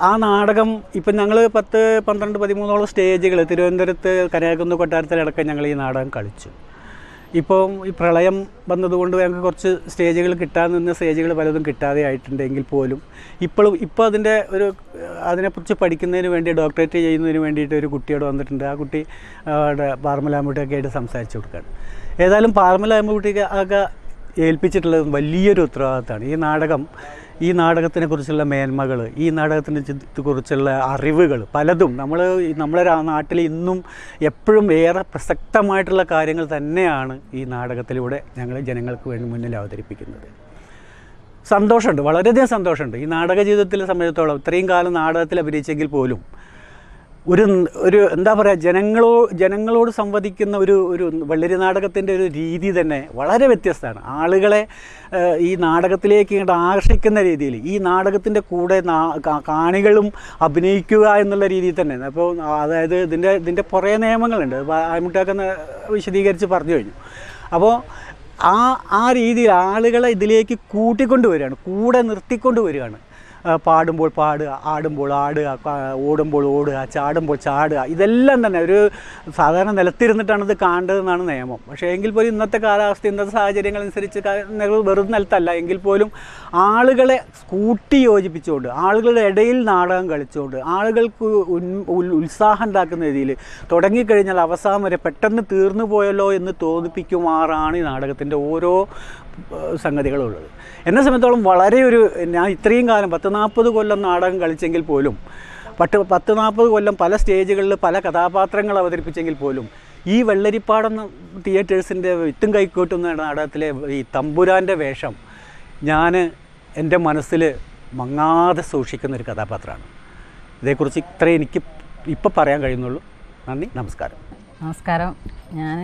ആ നാടകം ഇപ്പം ഞങ്ങൾ പത്ത് പന്ത്രണ്ട് പതിമൂന്നോളം സ്റ്റേജുകൾ തിരുവനന്തപുരത്ത് കന്യാകുന്ന് കൊട്ടാരത്തിലടക്കം ഞങ്ങൾ ഈ നാടകം കളിച്ചു. ഇപ്പം ഈ പ്രളയം വന്നതുകൊണ്ട് ഞങ്ങൾക്ക് കുറച്ച് സ്റ്റേജുകൾ കിട്ടാൻ നിന്ന സ്റ്റേജുകൾ പലതും കിട്ടാതെ ആയിട്ടുണ്ടെങ്കിൽ പോലും ഇപ്പോഴും ഇപ്പോൾ അതിന്റെ ഒരു അതിനെക്കുറിച്ച് പഠിക്കുന്നതിന് വേണ്ടി ഡോക്ടറേറ്റ് ചെയ്യുന്നതിന് വേണ്ടിയിട്ട് ഒരു കുട്ടിയോട് വന്നിട്ടുണ്ട്. ആ കുട്ടി പാർമലാമ്പൂട്ടിയൊക്കെ ആയിട്ട് സംസാരിച്ചു കൊടുക്കുകയാണ്. ഏതായാലും പാർമലാമ്പൂട്ടിക്ക് ഒക്കെ ഏൽപ്പിച്ചിട്ടുള്ളത് വലിയൊരു ഉത്തരവാദിത്തമാണ്. ഈ നാടകം ഈ നാടകത്തിനെ കുറിച്ചുള്ള മേന്മകൾ ഈ നാടകത്തിനെ കുറിച്ചുള്ള അറിവുകൾ പലതും നമ്മൾ നമ്മുടെ നാട്ടിൽ ഇന്നും എപ്പോഴും ഏറെ പ്രസക്തമായിട്ടുള്ള കാര്യങ്ങൾ തന്നെയാണ് ഈ നാടകത്തിലൂടെ ഞങ്ങൾ ജനങ്ങൾക്ക് വേണ്ടി മുന്നിൽ അവതരിപ്പിക്കുന്നത്. സന്തോഷമുണ്ട് വളരെയധികം സന്തോഷമുണ്ട്. ഈ നാടക ജീവിതത്തിലെ സമയത്തോളം ഇത്രയും കാലം നാടകത്തിൽ അഭിനയിച്ചെങ്കിൽ പോലും ഒരു ഒരു എന്താ പറയുക ജനങ്ങളോ ജനങ്ങളോട് സംവദിക്കുന്ന ഒരു ഒരു വെള്ളരി നാടകത്തിന്റെ ഒരു രീതി തന്നെ വളരെ വ്യത്യസ്തമാണ്. ആളുകളെ ഈ നാടകത്തിലേക്ക് ഇങ്ങോട്ട് ആകർഷിക്കുന്ന രീതിയിൽ ഈ നാടകത്തിന്റെ കൂടെ കാണികളും അഭിനയിക്കുക എന്നുള്ള രീതിയിൽ തന്നെ. അപ്പോൾ അതായത് ഇതിന്റെ ഇതിന്റെ കുറേ നിയമങ്ങളുണ്ട്. ആമുട്ടൊക്കെ വിശദീകരിച്ച് പറഞ്ഞു കഴിഞ്ഞു. അപ്പോൾ ആ ആ രീതിയിൽ ആളുകളെ ഇതിലേക്ക് കൂട്ടിക്കൊണ്ടുവരികയാണ് കൂടെ നിർത്തിക്കൊണ്ട് വരികയാണ് പാടുമ്പോൾ പാടുക ആടുമ്പോൾ ആടുക ഓടുമ്പോൾ ഓടുക ചാടുമ്പോൾ ചാടുക ഇതെല്ലാം തന്നെ ഒരു സാധാരണ നിലത്തിരുന്നിട്ടാണ് ഇത് കാണേണ്ടതെന്നാണ് നിയമം. പക്ഷേ എങ്കിൽ പോലും ഇന്നത്തെ കാലാവസ്ഥ ഇന്നത്തെ സാഹചര്യങ്ങൾ അനുസരിച്ച് വെറുതെ നിലത്തല്ല. എങ്കിൽ പോലും ആളുകളെ കൂട്ടി യോജിപ്പിച്ചുകൊണ്ട് ആളുകളുടെ ഇടയിൽ നാടകം കളിച്ചുകൊണ്ട് ആളുകൾക്ക് ഉത്സാഹം ഉണ്ടാക്കുന്ന രീതിയിൽ തുടങ്ങിക്കഴിഞ്ഞാൽ അവസാനം വരെ പെട്ടെന്ന് തീർന്നു പോയല്ലോ എന്ന് തോന്നിപ്പിക്കുമാറാണ് ഈ നാടകത്തിന്റെ ഓരോ സംഗതികളുള്ളത്. എന്നെ സംബന്ധിച്ചോളം വളരെ ഒരു ഞാൻ ഇത്രയും കാലം പത്ത് നാൽപ്പത് കൊല്ലം നാടകം കളിച്ചെങ്കിൽ പോലും പത്ത് പത്ത് നാൽപ്പത് കൊല്ലം പല സ്റ്റേജുകളിൽ പല കഥാപാത്രങ്ങൾ അവതരിപ്പിച്ചെങ്കിൽ പോലും ഈ വെള്ളരിപ്പാടം തിയേറ്റേഴ്സിന്റെ വിത്തും കൈക്കോട്ടും എന്ന നാടകത്തിലെ ഈ തമ്പുരാന്റെ വേഷം ഞാൻ എന്റെ മനസ്സിൽ മങ്ങാതെ സൂക്ഷിക്കുന്ന ഒരു കഥാപാത്രമാണ്. ഇതേക്കുറിച്ച് ഇത്രയും എനിക്ക് ഇപ്പം പറയാൻ കഴിയുന്നുള്ളൂ. നന്ദി നമസ്കാരം. നമസ്കാരം. ഞാൻ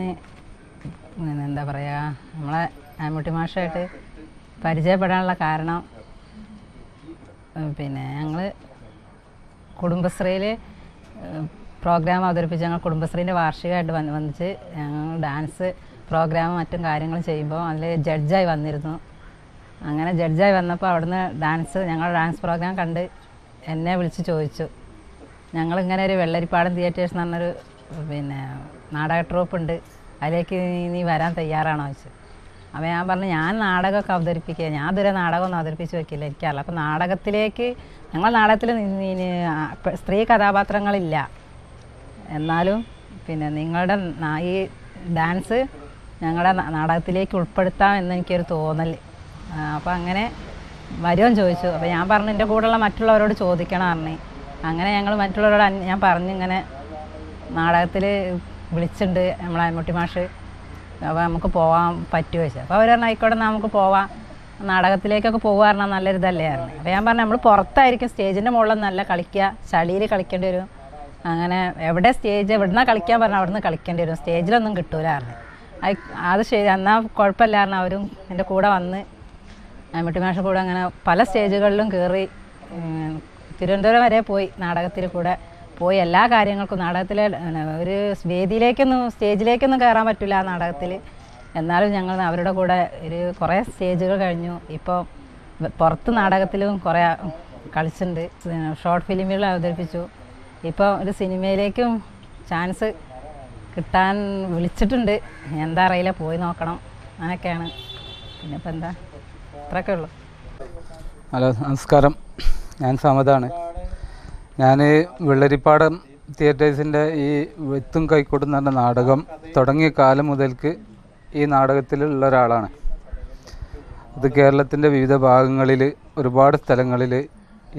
എന്താ പറയുക നമ്മളെ ആൻമുട്ടി മാഷായിട്ട് പരിചയപ്പെടാനുള്ള കാരണം പിന്നെ ഞങ്ങൾ കുടുംബശ്രീയിൽ പ്രോഗ്രാം അവതരിപ്പിച്ച് ഞങ്ങൾ കുടുംബശ്രീന്റെ വാർഷികമായിട്ട് വന്ന് വന്നിച്ച് ഞങ്ങൾ ഡാൻസ് പ്രോഗ്രാമും മറ്റും കാര്യങ്ങളും ചെയ്യുമ്പോൾ അതിൽ ജഡ്ജായി വന്നിരുന്നു. അങ്ങനെ ജഡ്ജായി വന്നപ്പോൾ അവിടുന്ന് ഡാൻസ് ഞങ്ങൾ ഡാൻസ് പ്രോഗ്രാം കണ്ട് എന്നെ വിളിച്ച് ചോദിച്ചു. ഞങ്ങളിങ്ങനെ ഒരു വെള്ളരിപ്പാടം തിയേറ്റേഴ്സ് എന്ന് പറഞ്ഞൊരു പിന്നെ നാടക ട്രൂപ്പ് ഉണ്ട്. അതിലേക്ക് നീ- നീ വരാൻ തയ്യാറാണോ ചോദിച്ചു. അപ്പോൾ ഞാൻ പറഞ്ഞു ഞാൻ നാടകമൊക്കെ അവതരിപ്പിക്കുക. ഞാൻ ഇതുവരെ നാടകമൊന്നും അവതരിപ്പിച്ച് വെക്കില്ല. എനിക്കറിയില്ല. അപ്പോൾ നാടകത്തിലേക്ക് ഞങ്ങൾ നാടകത്തിൽ സ്ത്രീ കഥാപാത്രങ്ങളില്ല. എന്നാലും പിന്നെ നിങ്ങളുടെ ഈ ഡാൻസ് ഞങ്ങളുടെ നാടകത്തിലേക്ക് ഉൾപ്പെടുത്താം എന്നെനിക്കൊരു തോന്നൽ. അപ്പോൾ അങ്ങനെ വരുമെന്ന് ചോദിച്ചു. അപ്പോൾ ഞാൻ പറഞ്ഞു എന്റെ കൂടെയുള്ള മറ്റുള്ളവരോട് ചോദിക്കണം പറഞ്ഞു. അങ്ങനെ ഞങ്ങൾ മറ്റുള്ളവരോട് ഞാൻ പറഞ്ഞു ഇങ്ങനെ നാടകത്തിൽ വിളിച്ചിട്ടുണ്ട് നമ്മളെ അമ്മൂട്ടി മാഷ്. അപ്പോൾ നമുക്ക് പോകാൻ പറ്റുമോ ചോദിച്ചു അപ്പോൾ അവർ പറഞ്ഞു ആയിക്കോട്ടെ നമുക്ക് പോവാം. നാടകത്തിലേക്കൊക്കെ പോകാറുണ്ട് നല്ലൊരു ഇതല്ലേ ആയിരുന്നു അപ്പോൾ ഞാൻ പറഞ്ഞു നമ്മൾ പുറത്തായിരിക്കും സ്റ്റേജിന്റെ മുകളിൽ നല്ല കളിക്കുക ചളിയിൽ കളിക്കേണ്ടി വരും. അങ്ങനെ എവിടെ സ്റ്റേജ് എവിടുന്നാ കളിക്കാൻ പറഞ്ഞാൽ അവിടുന്ന് കളിക്കേണ്ടി വരും. സ്റ്റേജിലൊന്നും കിട്ടൂലായിരുന്നു അത് ശരി എന്നാൽ കുഴപ്പമില്ലായിരുന്നു അവരും എന്റെ കൂടെ വന്ന് അമ്മട്ടി മാഷ കൂടെ അങ്ങനെ പല സ്റ്റേജുകളിലും കയറി തിരുവനന്തപുരം വരെ പോയി നാടകത്തിൽ കൂടെ. പോയി എല്ലാ കാര്യങ്ങൾക്കും നാടകത്തിലെ ഒരു വേദിയിലേക്കൊന്നും സ്റ്റേജിലേക്കൊന്നും കയറാൻ പറ്റില്ല ആ നാടകത്തിൽ എന്നാലും ഞങ്ങൾ അവരുടെ കൂടെ ഒരു കുറേ സ്റ്റേജുകൾ കഴിഞ്ഞു. ഇപ്പോൾ പുറത്ത് നാടകത്തിലും കുറേ കളിച്ചിട്ടുണ്ട് ഷോർട്ട് ഫിലിമുകൾ അവതരിപ്പിച്ചു. ഇപ്പോൾ ഒരു സിനിമയിലേക്കും ചാൻസ് കിട്ടാൻ വിളിച്ചിട്ടുണ്ട്. എന്താ അറിയില്ല പോയി നോക്കണം. അങ്ങനെയൊക്കെയാണ്. പിന്നെ ഇപ്പം എന്താ? അത്രയൊക്കെ ഉള്ളൂ. ഹലോ നമസ്കാരം. ഞാൻ സമതാണ് ഞാൻ വെള്ളരിപ്പാടം തിയേറ്റേഴ്സിന്റെ ഈ വെത്തും കൈക്കോട്ടും എന്ന് പറഞ്ഞ നാടകം തുടങ്ങിയ കാലം മുതൽക്ക് ഈ നാടകത്തിലുള്ള ഒരാളാണ്. ഇത് കേരളത്തിന്റെ വിവിധ ഭാഗങ്ങളിൽ ഒരുപാട് സ്ഥലങ്ങളിൽ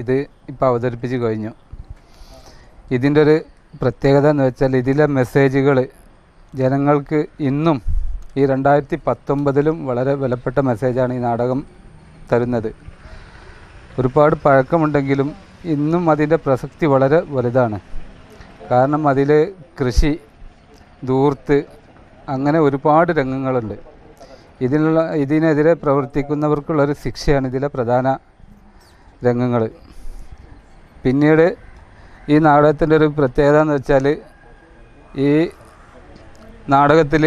ഇത് ഇപ്പോൾ അവതരിപ്പിച്ച് കഴിഞ്ഞു. ഇതിന്റെ ഒരു പ്രത്യേകത എന്ന് വെച്ചാൽ ഇതിലെ മെസ്സേജുകൾ ജനങ്ങൾക്ക് ഇന്നും ഈ രണ്ടായിരത്തി പത്തൊമ്പതിലും വളരെ വിലപ്പെട്ട മെസ്സേജാണ് ഈ നാടകം തരുന്നത്. ഒരുപാട് പഴക്കമുണ്ടെങ്കിലും ഇന്നും അതിന്റെ പ്രസക്തി വളരെ വലുതാണ്. കാരണം അതിൽ കൃഷി ദൂർത്ത് അങ്ങനെ ഒരുപാട് രംഗങ്ങളുണ്ട്. ഇതിനുള്ള ഇതിനെതിരെ പ്രവർത്തിക്കുന്നവർക്കുള്ളൊരു ശിക്ഷയാണ് ഇതിലെ പ്രധാന രംഗങ്ങൾ. പിന്നീട് ഈ നാടകത്തിന്റെ ഒരു പ്രത്യേകത എന്ന് വെച്ചാൽ ഈ നാടകത്തിൽ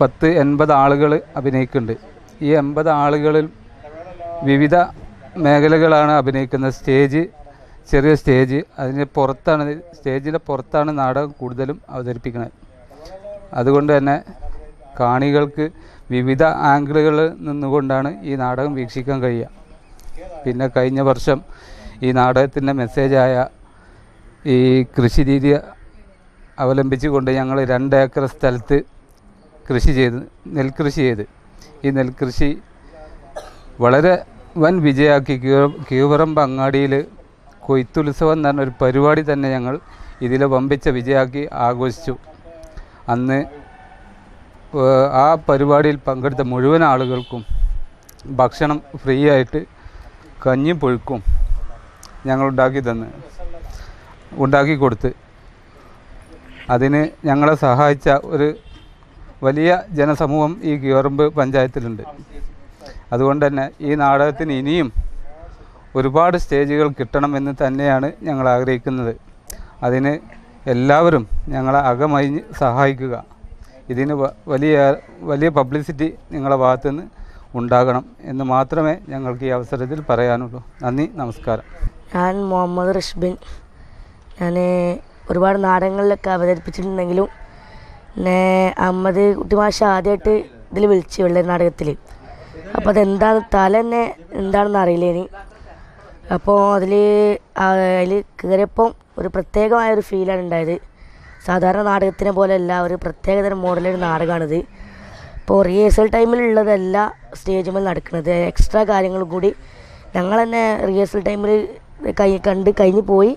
പത്ത് എൺപത് ആളുകൾ അഭിനയിക്കുന്നുണ്ട്. ഈ എൺപത് ആളുകളിൽ വിവിധ മേഖലകളാണ് അഭിനയിക്കുന്ന സ്റ്റേജ് ചെറിയ സ്റ്റേജ്. അതിന് പുറത്താണ് സ്റ്റേജിന്റെ പുറത്താണ് നാടകം കൂടുതലും അവതരിപ്പിക്കുന്നത്. അതുകൊണ്ട് തന്നെ കാണികൾക്ക് വിവിധ ആംഗിളുകളിൽ നിന്നുകൊണ്ടാണ് ഈ നാടകം വീക്ഷിക്കാൻ കഴിയുക. പിന്നെ കഴിഞ്ഞ വർഷം ഈ നാടകത്തിന്റെ മെസ്സേജായ ഈ കൃഷി രീതി അവലംബിച്ചുകൊണ്ട് ഞങ്ങൾ രണ്ട് ഏക്കർ സ്ഥലത്ത് കൃഷി ചെയ്ത് നെൽകൃഷി ചെയ്ത്. ഈ നെൽകൃഷി വളരെ വൻ വിജയാക്കി. കീവറം അങ്ങാടിയിൽ കൊയ്ത്തുത്സവം എന്ന് പറഞ്ഞൊരു പരിപാടി തന്നെ ഞങ്ങൾ ഇതിലെ വമ്പിച്ച വിജയാക്കി ആഘോഷിച്ചു. അന്ന് ആ പരിപാടിയിൽ പങ്കെടുത്ത മുഴുവൻ ആളുകൾക്കും ഭക്ഷണം ഫ്രീ ആയിട്ട് കഞ്ഞി പുഴുക്കും ഞങ്ങൾ ഉണ്ടാക്കി തന്ന് ഉണ്ടാക്കി കൊടുത്ത്. അതിന് ഞങ്ങളെ സഹായിച്ച ഒരു വലിയ ജനസമൂഹം ഈ കീവറമ്പ് പഞ്ചായത്തിലുണ്ട്. അതുകൊണ്ട് തന്നെ ഈ നാടകത്തിന് ഇനിയും ഒരുപാട് സ്റ്റേജുകൾ കിട്ടണമെന്ന് തന്നെയാണ് ഞങ്ങൾ ആഗ്രഹിക്കുന്നത്. അതിന് എല്ലാവരും ഞങ്ങളെ അകമഴിഞ്ഞ് സഹായിക്കുക. ഇതിന് വലിയ വലിയ പബ്ലിസിറ്റി നിങ്ങളുടെ ഭാഗത്തുനിന്ന് ഉണ്ടാകണം എന്ന് മാത്രമേ ഞങ്ങൾക്ക് ഈ അവസരത്തിൽ പറയാനുള്ളൂ. നന്ദി നമസ്കാരം. ഞാൻ മുഹമ്മദ് റിഷ്ബിൻ. ഞാൻ ഒരുപാട് നാടകങ്ങളിലൊക്കെ അവതരിപ്പിച്ചിട്ടുണ്ടെങ്കിലും എന്നെ അഹമ്മദ് കുട്ടിമാഷ ആദ്യമായിട്ട് ഇതിൽ വിളിച്ചു വെള്ളരി നാടകത്തിൽ അപ്പോൾ അതെന്താണ് തല തന്നെ എന്താണെന്ന് അറിയില്ല ഇനി. അപ്പോൾ അതിൽ അതിൽ കയറിയപ്പം ഒരു പ്രത്യേകമായ ഒരു ഫീലാണ് ഉണ്ടായത്. സാധാരണ നാടകത്തിനെ പോലെയല്ല ഒരു പ്രത്യേകതരം മോഡലൊരു നാടകമാണിത്. ഇപ്പോൾ റിഹേഴ്സൽ ടൈമിലുള്ളതല്ല സ്റ്റേജ് മേൽ നടക്കുന്നത് എക്സ്ട്രാ കാര്യങ്ങൾ കൂടി ഞങ്ങൾ തന്നെ റിഹേഴ്സൽ ടൈമിൽ കൈ കണ്ട് കഴിഞ്ഞ് പോയി.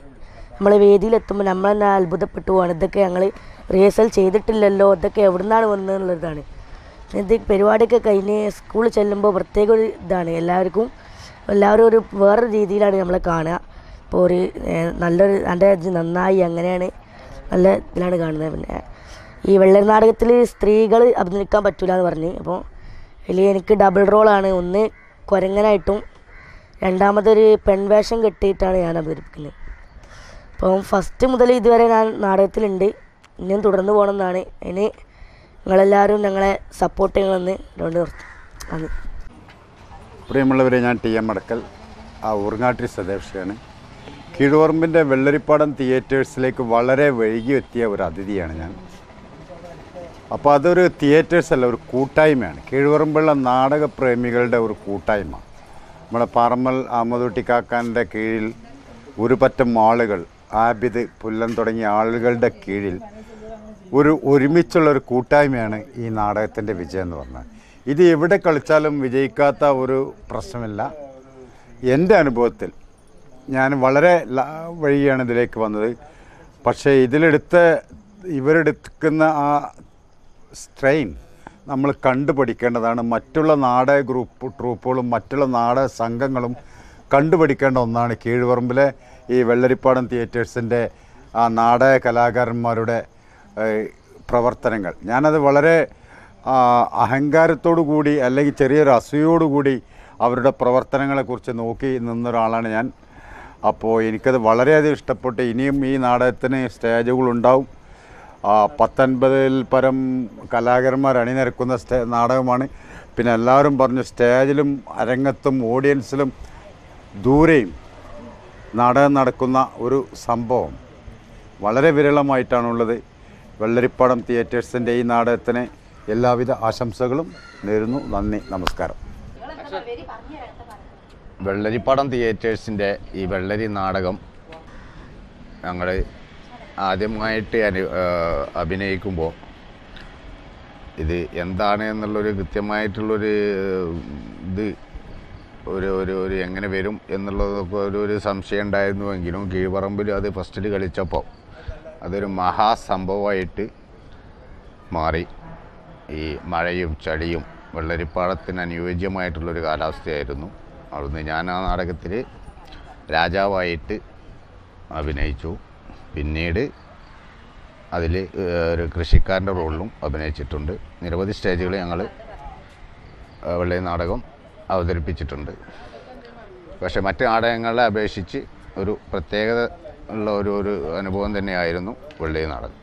നമ്മൾ വേദിയിലെത്തുമ്പോൾ നമ്മൾ തന്നെ അത്ഭുതപ്പെട്ടു പോവാണ്. ഇതൊക്കെ ഞങ്ങൾ റിഹേഴ്സൽ ചെയ്തിട്ടില്ലല്ലോ ഇതൊക്കെ എവിടെ നിന്നാണ് വന്നതെന്നുള്ളതാണ്. ഇത് പരിപാടിയൊക്കെ കഴിഞ്ഞ് സ്കൂളിൽ ചെല്ലുമ്പോൾ പ്രത്യേക ഒരു ഇതാണ്. എല്ലാവർക്കും എല്ലാവരും ഒരു വേറൊരു രീതിയിലാണ് നമ്മളെ കാണുക. ഇപ്പോൾ ഒരു നല്ലൊരു എന്റെ നന്നായി അങ്ങനെയാണ് നല്ല ഇതിലാണ് കാണുന്നത്. പിന്നെ ഈ വെള്ളരി നാടകത്തിൽ സ്ത്രീകൾ അഭിനയിക്കാൻ പറ്റില്ല എന്ന് പറഞ്ഞ്. അപ്പോൾ ഇതിൽ എനിക്ക് ഡബിൾ റോളാണ് ഒന്ന് കുരങ്ങനായിട്ടും രണ്ടാമതൊരു പെൺവേഷം കെട്ടിയിട്ടാണ് ഞാൻ അവതരിപ്പിക്കുന്നത്. അപ്പം ഫസ്റ്റ് മുതൽ ഇതുവരെ ഞാൻ നാടകത്തിലുണ്ട്. ഇനിയും തുടർന്ന് പോകണമെന്നാണ് ഇനി നിങ്ങളെല്ലാവരും ഞങ്ങളെ സപ്പോർട്ട് ചെയ്യണമെന്ന് അതുകൊണ്ട് നിർത്തും. പ്രിയമുള്ളവരെ ഞാൻ ടി എം മടക്കൽ ആ ഊർങ്ങാട്ടി സ്വദേശിയാണ്. കീഴോർമ്പിന്റെ വെള്ളരിപ്പാടം തിയേറ്റേഴ്സിലേക്ക് വളരെ വൈകി എത്തിയ ഒരു അതിഥിയാണ് ഞാൻ. അപ്പോൾ അതൊരു തിയേറ്റേഴ്സ് അല്ല ഒരു കൂട്ടായ്മയാണ്. കീഴ്വറമ്പുള്ള നാടകപ്രേമികളുടെ ഒരു കൂട്ടായ്മ. നമ്മുടെ പാറമ്മൽ അഹമ്മദുട്ടി കാക്കാന്റെ കീഴിൽ ഒരുപറ്റം ആളുകൾ ആബിദ് പുല്ലൻ തുടങ്ങിയ ആളുകളുടെ കീഴിൽ ഒരു ഒരുമിച്ചുള്ള ഒരു കൂട്ടായ്മയാണ് ഈ നാടകത്തിന്റെ വിജയം എന്ന് പറഞ്ഞാൽ. ഇത് എവിടെ കളിച്ചാലും വിജയിക്കാത്ത ഒരു പ്രശ്നമില്ല. എന്റെ അനുഭവത്തിൽ ഞാൻ വളരെ വഴിയാണ് ഇതിലേക്ക് വന്നത്. പക്ഷേ ഇതിലെടുത്ത് ഇവരെടുക്കുന്ന ആ സ്ട്രെയിൻ നമ്മൾ കണ്ടുപഠിക്കേണ്ടതാണ്. മറ്റുള്ള നാടക ഗ്രൂപ്പ് ട്രൂപ്പുകളും മറ്റുള്ള നാടക സംഘങ്ങളും കണ്ടുപഠിക്കേണ്ട ഒന്നാണ് കീഴ്പറമ്പിലെ ഈ വെള്ളരിപ്പാടം തിയേറ്റേഴ്സിന്റെ ആ നാടക കലാകാരന്മാരുടെ പ്രവർത്തനങ്ങൾ. ഞാനത് വളരെ അഹങ്കാരത്തോടു കൂടി അല്ലെങ്കിൽ ചെറിയൊരു അസൂയോടു കൂടി അവരുടെ പ്രവർത്തനങ്ങളെക്കുറിച്ച് നോക്കി നിന്നൊരാളാണ് ഞാൻ. അപ്പോൾ എനിക്കത് വളരെയധികം ഇഷ്ടപ്പെട്ട് ഇനിയും ഈ നാടകത്തിന് സ്റ്റേജുകളുണ്ടാവും. പത്തൊൻപതിൽ പരം കലാകാരന്മാർ അണിനിരക്കുന്ന സ്റ്റേ നാടകമാണ്. പിന്നെ എല്ലാവരും പറഞ്ഞു സ്റ്റേജിലും അരങ്ങത്തും ഓഡിയൻസിലും ദൂരെയും നാടകം നടക്കുന്ന ഒരു സംഭവം. വളരെ വിരളമായിട്ടാണുള്ളത്. വെള്ളരിപ്പാടം തിയേറ്റേഴ്സിന്റെ ഈ നാടകത്തിന് എല്ലാവിധ ആശംസകളും നേരുന്നു. നന്ദി നമസ്കാരം. വെള്ളരിപ്പാടം തിയേറ്റേഴ്സിന്റെ ഈ വെള്ളരി നാടകം ഞങ്ങൾ ആദ്യമായിട്ട് അനു അഭിനയിക്കുമ്പോൾ ഇത് എന്താണ് എന്നുള്ളൊരു കൃത്യമായിട്ടുള്ളൊരു ഇത് ഒരു ഒരു ഒരു എങ്ങനെ വരും എന്നുള്ളതൊക്കെ ഒരു ഒരു സംശയം ഉണ്ടായിരുന്നുവെങ്കിലും കീഴ്പറമ്പിൽ അത് ഫസ്റ്റിൽ കളിച്ചപ്പോൾ അതൊരു മഹാസംഭവമായിട്ട് മാറി. ഈ മഴയും ചളിയും വെള്ളരിപ്പാടത്തിന് അനുയോജ്യമായിട്ടുള്ളൊരു കാലാവസ്ഥയായിരുന്നു. അവിടുന്ന് ഞാൻ ആ നാടകത്തിൽ രാജാവായിട്ട് അഭിനയിച്ചു. പിന്നീട് അതിൽ ഒരു കൃഷിക്കാരന്റെ റോളിലും അഭിനയിച്ചിട്ടുണ്ട്. നിരവധി സ്റ്റേജുകൾ ഞങ്ങൾ വെള്ളി നാടകം അവതരിപ്പിച്ചിട്ടുണ്ട്. പക്ഷേ മറ്റ് നാടകങ്ങളെ അപേക്ഷിച്ച് ഒരു പ്രത്യേകത ഉള്ള ഒരു ഒരു അനുഭവം തന്നെയായിരുന്നു വെള്ളി നാടകം